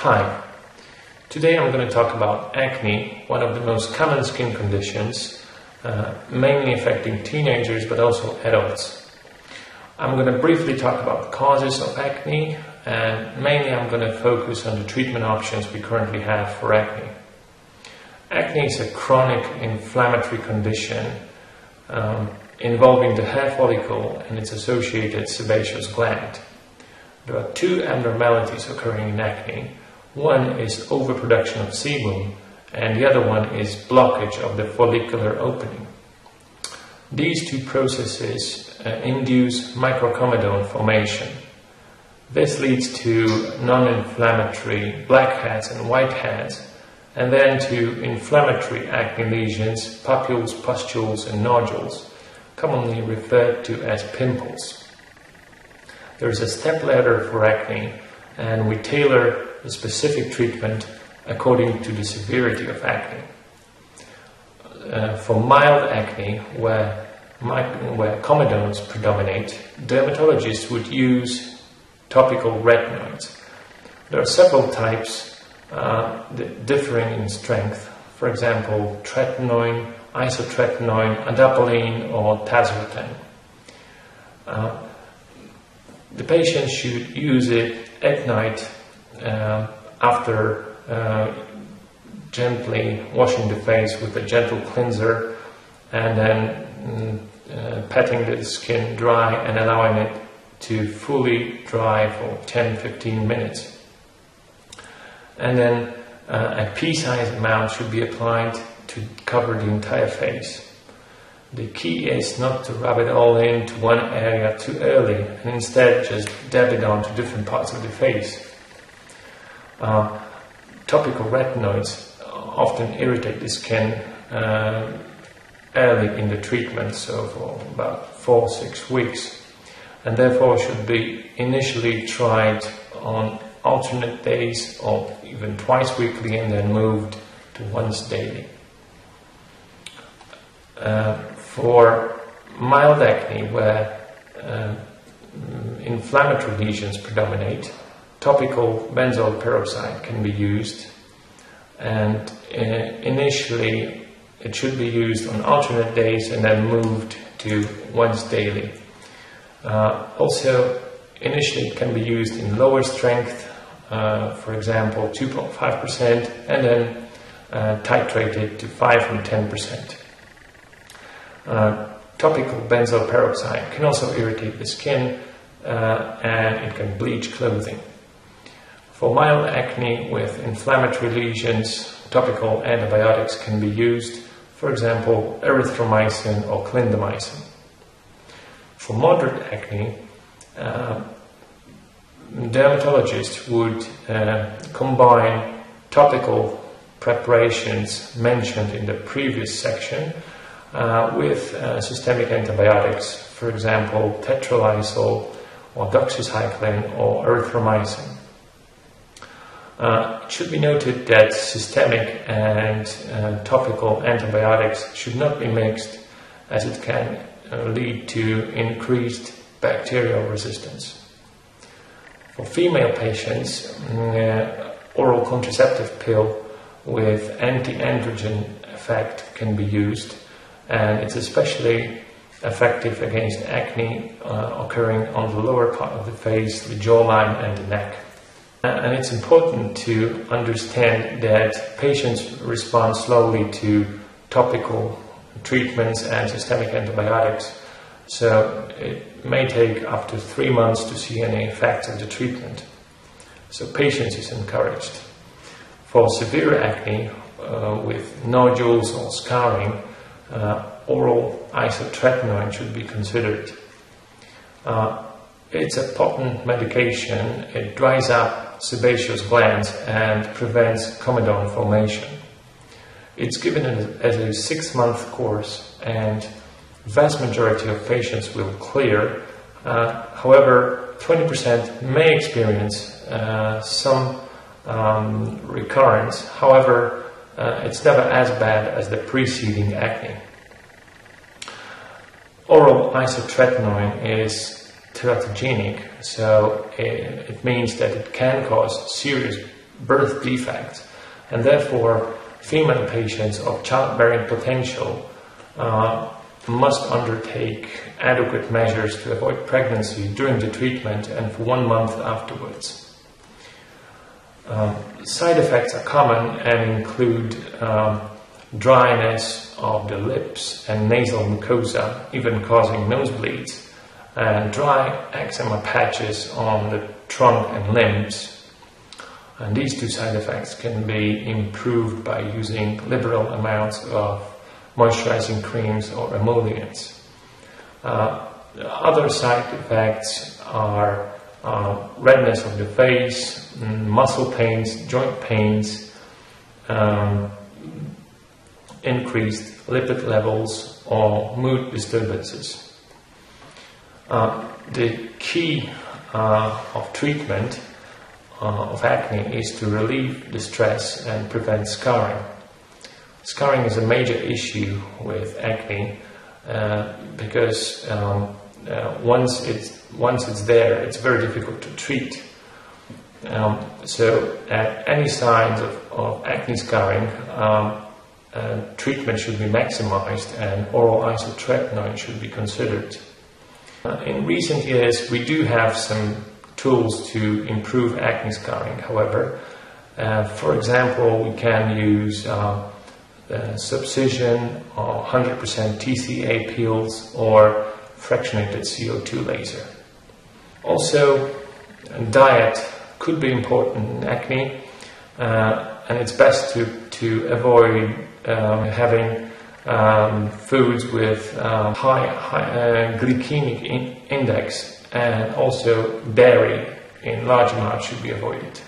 Hi, today I'm going to talk about acne, one of the most common skin conditions, uh, mainly affecting teenagers but also adults. I'm going to briefly talk about the causes of acne and mainly I'm going to focus on the treatment options we currently have for acne. Acne is a chronic inflammatory condition um, involving the hair follicle and its associated sebaceous gland. There are two abnormalities occurring in acne. One is overproduction of sebum, and the other one is blockage of the follicular opening. These two processes uh, induce microcomedone formation. This leads to non-inflammatory blackheads and whiteheads, and then to inflammatory acne lesions, papules, pustules, and nodules, commonly referred to as pimples. There's a step ladder for acne, and we tailor a specific treatment according to the severity of acne. Uh, for mild acne, where, where comedones predominate, dermatologists would use topical retinoids. There are several types uh, differing in strength. For example, tretinoin, isotretinoin, adapalene, or tazarotene. Uh, the patient should use it at night after uh, gently washing the face with a gentle cleanser and then mm, uh, patting the skin dry and allowing it to fully dry for 10-15 minutes. And then uh, a pea-sized amount should be applied to cover the entire face. The key is not to rub it all into one area too early and instead just dab it onto different parts of the face. Uh, topical retinoids often irritate the skin uh, early in the treatment, so for about four six weeks, and therefore should be initially tried on alternate days or even twice weekly and then moved to once daily. Uh, for mild acne, where uh, inflammatory lesions predominate, topical benzoyl peroxide can be used, and uh, initially it should be used on alternate days and then moved to once daily. Uh, also, initially it can be used in lower strength, uh, for example 2.5%, and then uh, titrated to 5 and 10%. Uh, topical benzoyl peroxide can also irritate the skin uh, and it can bleach clothing. For mild acne with inflammatory lesions, topical antibiotics can be used, for example, erythromycin or clindamycin. For moderate acne, uh, dermatologists would uh, combine topical preparations mentioned in the previous section uh, with uh, systemic antibiotics, for example, tetralysal or doxycycline or erythromycin. Uh, it should be noted that systemic and uh, topical antibiotics should not be mixed as it can uh, lead to increased bacterial resistance. For female patients, mm, oral contraceptive pill with anti-androgen effect can be used and it's especially effective against acne uh, occurring on the lower part of the face, the jawline, and the neck. Uh, and it's important to understand that patients respond slowly to topical treatments and systemic antibiotics. So it may take up to three months to see any effects of the treatment. So patience is encouraged. For severe acne uh, with nodules or scarring, uh, oral isotretinoin should be considered. Uh, it's a potent medication. It dries up sebaceous glands and prevents comedone formation. It's given as a six-month course, and vast majority of patients will clear. Uh, however, 20% may experience uh, some um, recurrence. However, uh, it's never as bad as the preceding acne. Oral isotretinoin is teratogenic, so it, it, means that it can cause serious birth defects, and therefore female patients of childbearing potential uh, must undertake adequate measures to avoid pregnancy during the treatment and for one month afterwards. Um, side effects are common and include um, dryness of the lips and nasal mucosa, even causing nosebleeds, and dry eczema patches on the trunk and limbs. And these two side effects can be improved by using liberal amounts of moisturizing creams or emollients. Uh, other side effects are uh, redness of the face, mm, muscle pains, joint pains, um, increased lipid levels, or mood disturbances. Uh, the key uh, of treatment uh, of acne is to relieve the stress and prevent scarring. Scarring is a major issue with acne uh, because um, uh, once it's once it's there, it's very difficult to treat. Um, so, at any signs of, of acne scarring, um, treatment should be maximized and oral isotretinoin should be considered. In recent years, we do have some tools to improve acne scarring, however. Uh, for example, we can use uh, subcision or 100% TCA peels or fractionated CO2 laser. Also, diet could be important in acne, uh, and it's best to, to avoid um, having um, foods with um, high, high uh, glycemic in index, and also dairy in large amounts should be avoided.